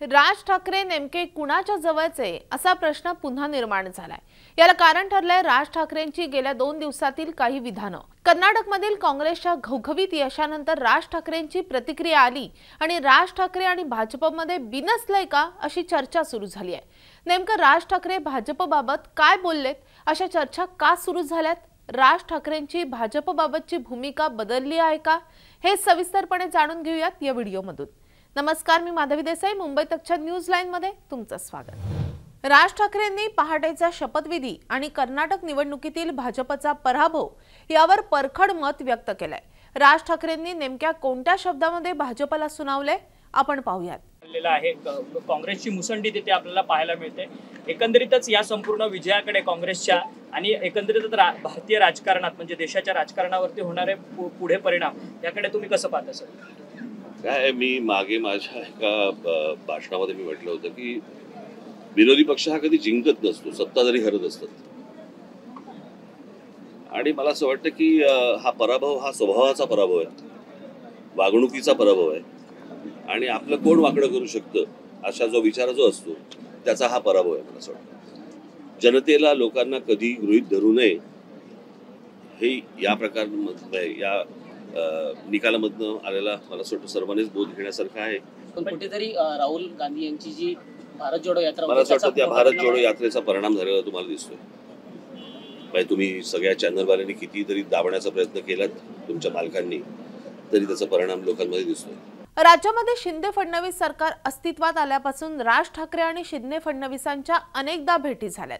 राज ठाकरे नेमके कुणाच्या जवळचे असा प्रश्न पुन्हा निर्माण झालाय. याला कारण ठरलंय राज ठाकरेंची गेल्या दोन दिवसातील काही विधानं. कर्नाटकमधील काँग्रेसच्या घवघवीत यशानंतर राज ठाकरेंची प्रतिक्रिया आली आणि राज ठाकरे आणि भाजपमध्ये बिनसलंय का अशी चर्चा सुरू झाली आहे. नेमकं राज ठाकरे भाजपबाबत काय बोललेत? अशा चर्चा का सुरू झाल्यात? राज ठाकरेंची भाजपबाबतची भूमिका बदलली आहे का? हे सविस्तरपणे जाणून घेऊयात या व्हिडिओमधून. नमस्कार मी माधवी देसाई मुंबई तकच्या न्यूज लाईन मध्ये तुमचं स्वागत. राज ठाकरेंनी पहाटेचा शपथविधी आणि कर्नाटक निवडणुकीतील भाजपचा पराभव यावर परखड मत व्यक्त केलंय. राज ठाकरेंनी नेमक्या कोणत्या शब्दामध्ये भाजपला सुनावले आपण पाहूयात. आहे. काँग्रेसची मुसंडी तिथे आपल्याला पाहायला मिळते. एकंदरीतच या संपूर्ण विजयाकडे काँग्रेसच्या आणि एकंदरीतच रा भारतीय राजकारणात म्हणजे देशाच्या राजकारणावरती होणारे पुढे परिणाम याकडे तुम्ही कसं पाहता सर? काय मी मागे माझ्या एका भाषणामध्ये मी म्हटलं होतं की विरोधी पक्ष हा कधी जिंकत नसतो सत्ता जरी हरत असतात. आणि मला असं वाटतं की हा पराभव हा स्वभावाचा पराभव आहे. वागणुकीचा पराभव आहे. आणि आपलं कोण वाकडं करू शकतं अशा जो विचार जो असतो त्याचा हा पराभव आहे मला असं वाटतं. जनतेला लोकांना कधी गृहित धरू नये हे या प्रकार या निकालामधनं आलेला मला असं वाटतं सर्वांनीच बोध घेण्यासारखं आहे. पण कुठेतरी राहुल गांधी यांची जी भारत जोडो यात्रा मला होती, असं वाटतं त्याचा त्या भारत परिणाम जोडो. यात्रेचा परिणाम झालेला तुम्हाला दिसतोय. म्हणजे तुम्ही सगळ्या चॅनलवाल्यांनी कितीतरी दाबण्याचा प्रयत्न केलात तुमच्या मालकांनी तरी त्याचा परिणाम लोकांमध्ये दिसतोय. राज्यामध्ये शिंदे फडणवीस सरकार अस्तित्वात आल्यापासून राज ठाकरे आणि शिंदे फडणवीसांच्या अनेकदा भेटी झाल्यात.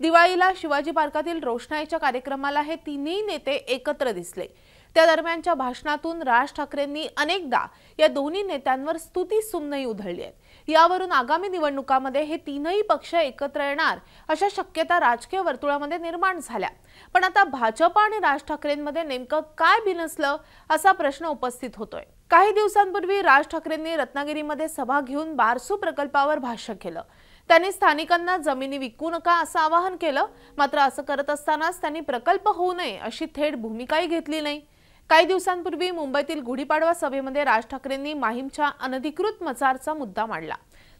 दिवाळीला शिवाजी पार्कातील रोषणाईच्या कार्यक्रमाला हे तिन्ही नेते एकत्र दिसले. त्या दरम्यानच्या भाषणातून राज ठाकरेंनी अनेकदा या दोन्ही नेत्यांवर स्तुती सुमनही उधळली आहेत. यावरून आगामी निवडणुकामध्ये हे तीनही पक्ष एकत्र येणार अशा शक्यता राजकीय वर्तुळामध्ये निर्माण झाल्या. पण आता भाजप आणि राज ठाकरेंमध्ये नेमकं काय बिनसलं असा प्रश्न उपस्थित होतोय. काही दिवसांपूर्वी राज ठाकरेंनी रत्नागिरीमध्ये सभा घेऊन बारसू प्रकल्पावर भाष्य केलं. त्यांनी स्थानिकांना जमिनी विकू नका असं आवाहन केलं मात्र असं करत असतानाच त्यांनी प्रकल्प होऊ नये अशी थेट भूमिकाही घेतली नाही. काही दिवसांपूर्वी मुंबईतील गुढीपाडवा सभेमध्ये राज ठाकरेंनी माहीमच्या अनधिकृत मचारचा मुद्दा मांडला.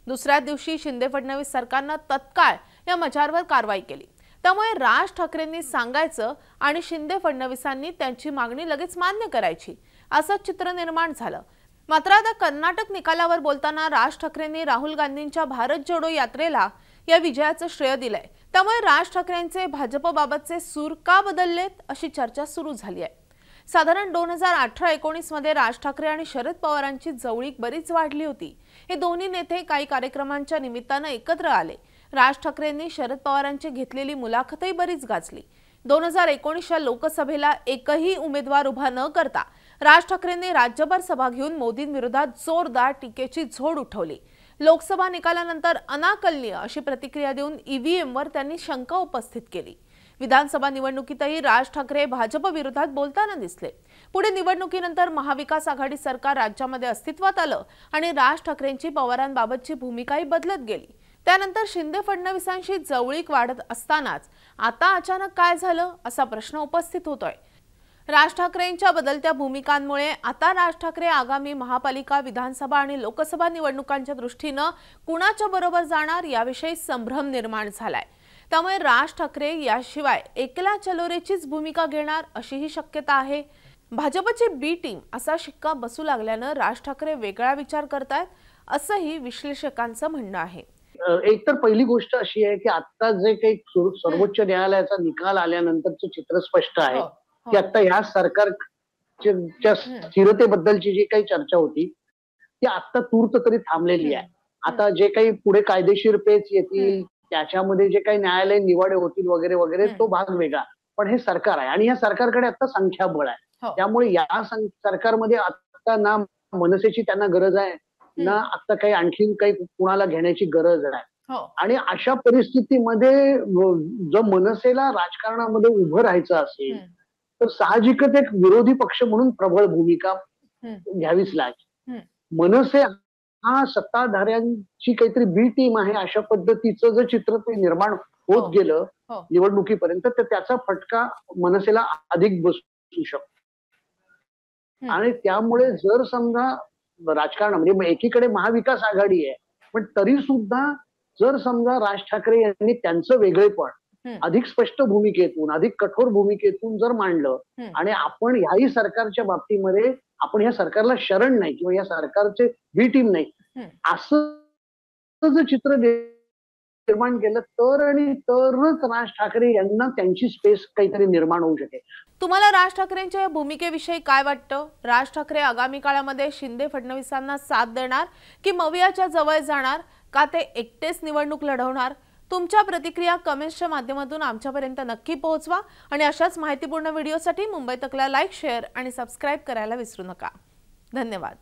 दुसऱ्या दिवशी शिंदे फडणवीस सरकारनं तत्काळ या मचारवर कारवाई केली. त्यामुळे राज ठाकरेंनी सांगायचं आणि शिंदे फडणवीसांनी त्यांची मागणी लगेच मान्य करायची असं चित्र निर्माण झालं. मात्र आता कर्नाटक निकालावर बोलताना राज ठाकरेंनी राहुल गांधींच्या भारत जोडो यात्रेला या विजयाचं श्रेय दिलंय. त्यामुळे राज ठाकरेंचे भाजपबाबतचे सूर का बदललेत अशी चर्चा सुरू झाली आहे. साधारण दोन हजार अठरा एकोणीसमध्ये राज ठाकरे आणि शरद पवारांची जवळीक बरीच वाढली होती. हे दोन्ही नेते काही कार्यक्रमांच्या निमित्तानं एकत्र आले. राज ठाकरेंनी शरद पवारांची घेतलेली मुलाखतही बरीच गाजली. दोन हजार एकोणीसच्या लोकसभेला एकही उमेदवार उभा न करता राज ठाकरेंनी राज्यभर सभा घेऊन मोदींविरोधात जोरदार टीकेची झोड उठवली. लोकसभा निकालानंतर अनाकलनीय अशी प्रतिक्रिया देऊन ईव्हीएमवर त्यांनी शंका उपस्थित केली. विधानसभा निवडणुकीतही राज ठाकरे भाजप विरोधात बोलताना दिसले. पुढे निवडणुकीनंतर महाविकास आघाडी सरकार राज्यामध्ये अस्तित्वात आलं आणि राज ठाकरेंची पवारांबाबतची भूमिकाही बदलत गेली. त्यानंतर शिंदे फडणवीसांशी जवळीक वाढत असतानाच आता अचानक काय झालं असा प्रश्न उपस्थित होतोय. राज ठाकरेंच्या बदलत्या भूमिकांमुळे आता राज ठाकरे आगामी महापालिका विधानसभा आणि लोकसभा निवडणुकांच्या दृष्टीनं कुणाच्या बरोबर जाणार याविषयी संभ्रम निर्माण झालाय. त्यामुळे राज ठाकरे याशिवाय एकला चलोरेचीच भूमिका घेणार अशीही शक्यता आहे. भाजपची बी टीम असा शिक्का बसू लागल्यानं राज ठाकरे वेगळा विचार करतायत असंही विश्लेषकांचं म्हणणं आहे. एक तर पहिली गोष्ट अशी आहे की आता जे काही सुर- सर्वोच्च न्यायालयाचा निकाल आल्यानंतरचं चित्र स्पष्ट आहे हो, की आता ह्या सरकारच्या स्थिरतेबद्दलची जी काही चर्चा होती ती आता तूर्त तरी थांबलेली आहे. आता जे काही पुढे कायदेशीर पेच येतील त्याच्यामध्ये जे काही न्यायालयीन निवाडे होतील वगैरे वगैरे. तो भाग वेगळा पण हे सरकार आहे आणि या सरकारकडे आता संख्याबळ हो. आहे त्यामुळे या सरकारमध्ये आता ना मनसेची त्यांना गरज आहे ना आता काही आणखीन काही कुणाला घेण्याची गरज आहे हो आणि अशा परिस्थितीमध्ये जर मनसेला राजकारणामध्ये उभं राहायचं असेल. तर साहजिकच एक विरोधी पक्ष म्हणून प्रबळ भूमिका. घ्यावीच लागेल. मनसे हा सत्ताधाऱ्यांची काहीतरी बी टीम आहे अशा पद्धतीचं जर चित्र ते निर्माण हो. होत गेलं हो. निवडणुकीपर्यंत तर त्याचा फटका मनसेला अधिक बसू शकतो. आणि त्यामुळे जर समजा राजकारण म्हणजे एकीकडे महाविकास आघाडी आहे पण तरी सुद्धा जर समजा राज ठाकरे यांनी त्यांचं वेगळेपण. अधिक स्पष्ट भूमिकेतून अधिक कठोर भूमिकेतून जर मांडलं. आणि आपण ह्याही सरकारच्या बाबतीमध्ये आपण या सरकारला शरण नाही किंवा या सरकारचे बी टीम नाही. असं जर चित्र निर्माण केलं तर आणि तरच राज ठाकरे यांना त्यांची स्पेस काहीतरी निर्माण होऊ शकेल. तुम्हाला राज ठाकरेंच्या या भूमिकेविषयी काय वाटतं? राज ठाकरे आगामी काळामध्ये शिंदे फडणवीसांना साथ देणार की मवियाच्या जवळ जाणार का ते एकटेच निवडणूक लढवणार? तुमच्या प्रतिक्रिया कमेंट्सच्या माध्यमातून आमच्यापर्यंत नक्की पोहोचवा आणि अशाच माहितीपूर्ण व्हिडिओसाठी मुंबई तकला लाईक शेअर आणि सबस्क्राईब करायला विसरू नका. धन्यवाद.